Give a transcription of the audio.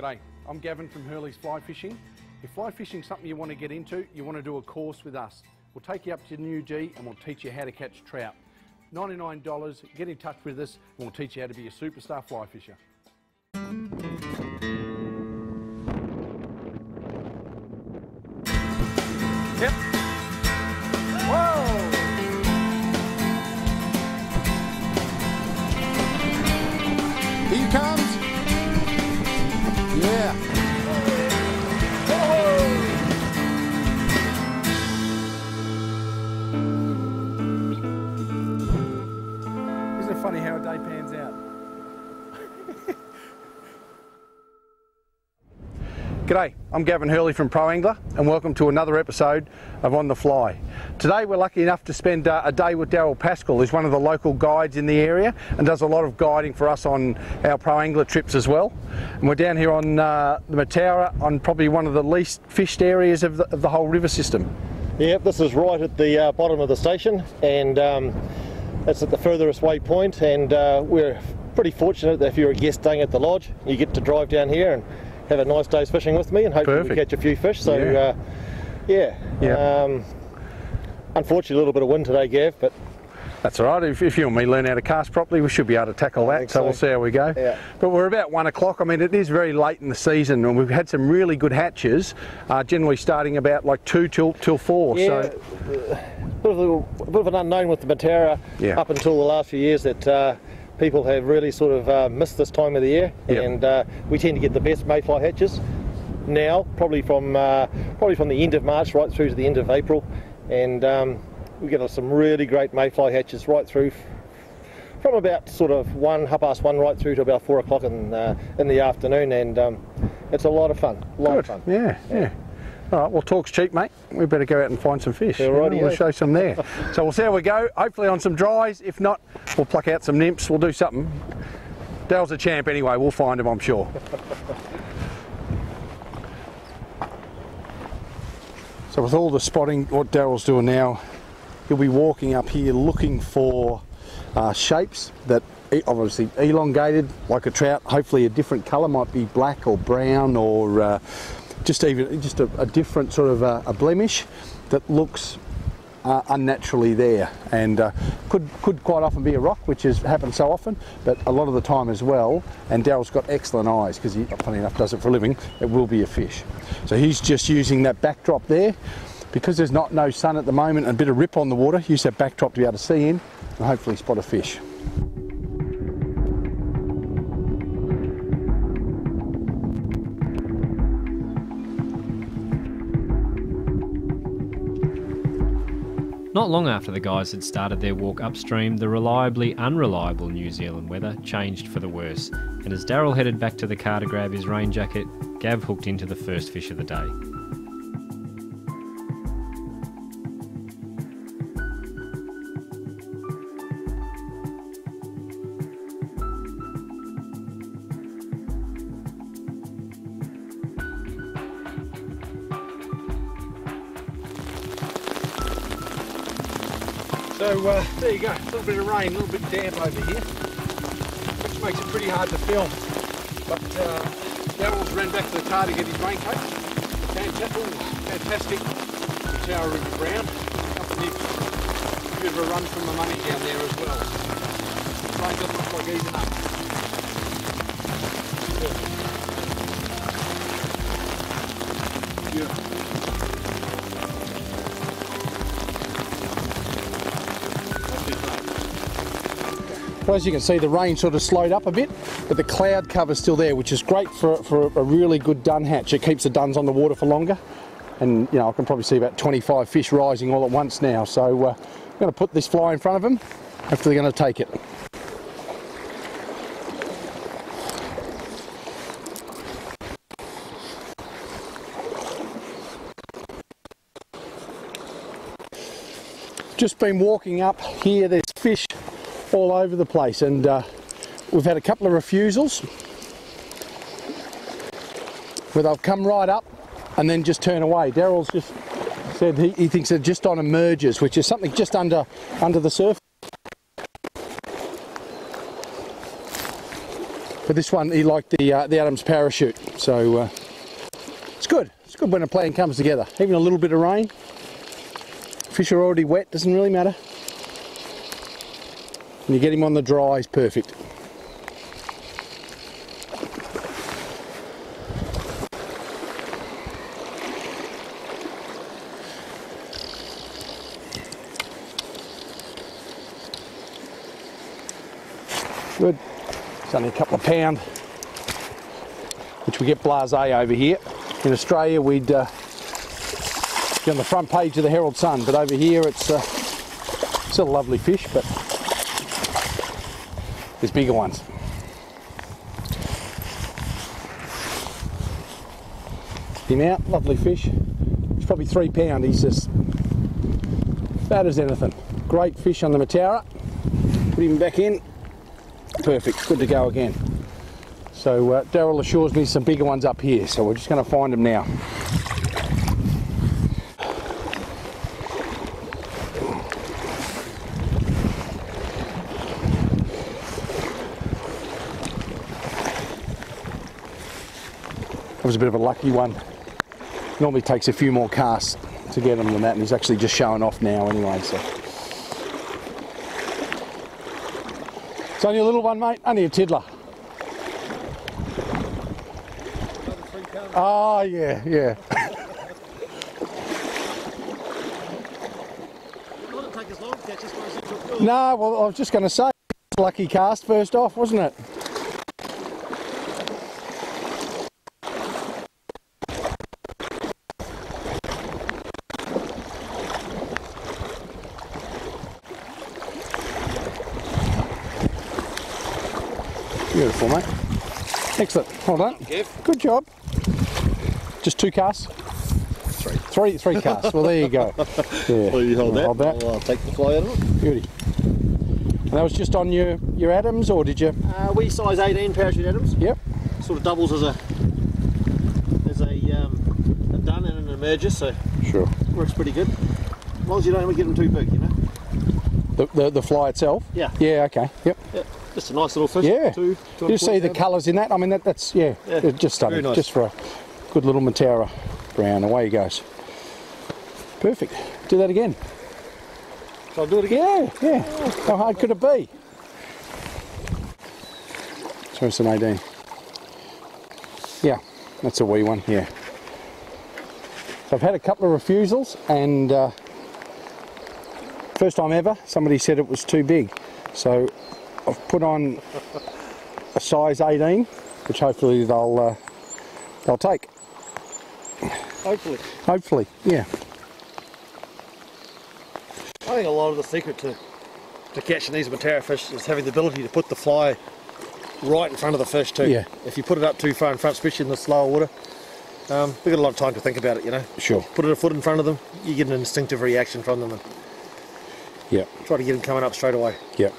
G'day, I'm Gavin from Hurley's Fly Fishing. If fly fishing is something you want to get into, you want to do a course with us. We'll take you up to New G and we'll teach you how to catch trout. $99, get in touch with us and we'll teach you how to be a superstar fly fisher. Yep. G'day, I'm Gavin Hurley from Pro Angler and welcome to another episode of On the Fly. Today we're lucky enough to spend uh, a day with Daryl Pascal, who's one of the local guides in the area and does a lot of guiding for us on our Pro Angler trips as well. And we're down here on uh, the Mataura on probably one of the least fished areas of the, of the whole river system. Yep, this is right at the uh, bottom of the station, and um, it's at the furthest way point. And uh, we're pretty fortunate that if you're a guest staying at the lodge, you get to drive down here and have a nice day's fishing with me, and hopefully we catch a few fish. So, Yeah. uh, yeah. Yeah. Um, unfortunately, a little bit of wind today, Gav, but That's all right. If, if you and me learn how to cast properly, we should be able to tackle that. So, so. we'll see how we go. Yeah. But we're about one o'clock. I mean, it is very late in the season, and we've had some really good hatches. Uh, generally starting about like two till till four. yeah, So a bit, of a, a bit of an unknown with the Mataura Yeah. up until the last few years that uh, people have really sort of uh, missed this time of the year, Yeah. and uh, we tend to get the best mayfly hatches now, probably from uh, probably from the end of March right through to the end of April, and um, we get some really great mayfly hatches right through. From about sort of one, half past one, right through to about four o'clock in uh, in the afternoon, and um, it's a lot of fun. A lot good. of fun. Yeah, yeah. All right, well, talk's cheap, mate. We better go out and find some fish. Yeah, You know, righty-o. we'll show some there. so we'll see how we go. Hopefully on some dries. If not, we'll pluck out some nymphs. We'll do something. Dale's a champ anyway. We'll find him, I'm sure. So with all the spotting, what Daryl's doing now, he'll be walking up here looking for uh, shapes that obviously elongated like a trout. Hopefully a different colour, might be black or brown or uh, just even just a, a different sort of uh, a blemish that looks uh, unnaturally there. And uh, could could quite often be a rock which has happened so often but a lot of the time as well. And Daryl's got excellent eyes because he funny enough does it for a living. It will be a fish. So he's just using that backdrop there. Because there's not no sun at the moment and a bit of rip on the water use that backdrop to be able to see in and hopefully spot a fish Not long after the guys had started their walk upstream, the reliably unreliable New Zealand weather changed for the worse, and as Daryl headed back to the car to grab his rain jacket, Gav hooked into the first fish of the day. So uh, there you go, a little bit of rain, a little bit damp over here, which makes it pretty hard to film. But uh, Daryl's ran back to the car to get his raincoat. Fantastic, fantastic. Tower River Brown. A bit of a run from the money down there as well. Rain doesn't look like easing up. As you can see, the rain sort of slowed up a bit, but the cloud cover's still there, which is great for, for a really good dun hatch. It keeps the duns on the water for longer. And, you know, I can probably see about 25 fish rising all at once now. So uh, I'm going to put this fly in front of them. Hopefully they're going to take it. Just been walking up here, there's fish all over the place and uh, we've had a couple of refusals where they'll come right up and then just turn away. Daryl's just said he, he thinks they're just on emergers, which is something just under under the surface. But this one, he liked the uh, the Adams parachute, so uh, it's good. It's good when a plan comes together. Even a little bit of rain, fish are already wet. Doesn't really matter. And you get him on the dry, he's perfect. Good. It's only a couple of pound, which we get blasé over here. In Australia, we'd uh, be on the front page of the Herald Sun, but over here it's uh, a lovely fish, but there's bigger ones. Him out, lovely fish. He's probably three pound. He's just bad as anything. Great fish on the Mataura. Put him back in perfect, good to go again. So uh, Daryl assures me some bigger ones up here, so we're just going to find them now. Was a bit of a lucky one. Normally takes a few more casts to get him than that, and he's actually just showing off now anyway. So. It's only a little one, mate. Only a tiddler. Oh, yeah, yeah. no, well, I was just going to say, lucky cast first off, wasn't it? Beautiful, mate. Excellent. Well done. Good job. Just two casts? Three. Three, three casts. Well, there you go. Yeah. Will you hold that? Hold that. I'll, I'll take the fly out of it. Beauty. And that was just on your, your Adams, or did you? Uh, we size 18 parachute Adams. Yep. Sort of doubles as a as a, um, a dun and an emerger, so Sure. works pretty good. As long as you don't get them too big, you know. The, the, the fly itself? Yeah. Yeah, okay. Yep. Yeah, just a nice little fish. Yeah. Two, two You see the colours in that? I mean, that, that's, yeah, Yeah, just stunning. nice. Just for a good little Mataura brown. Away he goes. Perfect. Do that again. Shall I do it again? Yeah, yeah. How hard could it be? So it's an 18. Yeah, that's a wee one, yeah. So I've had a couple of refusals and uh, first time ever somebody said it was too big. So I've put on a size 18, which hopefully they'll uh, they'll take. Hopefully. Hopefully, yeah. I think a lot of the secret to, to catching these Mataura fish is having the ability to put the fly right in front of the fish too. Yeah. If you put it up too far in front, especially in the slower water, um, we got a lot of time to think about it, you know. Sure. Put it a foot in front of them, you get an instinctive reaction from them and Yeah, try to get them coming up straight away. yeah.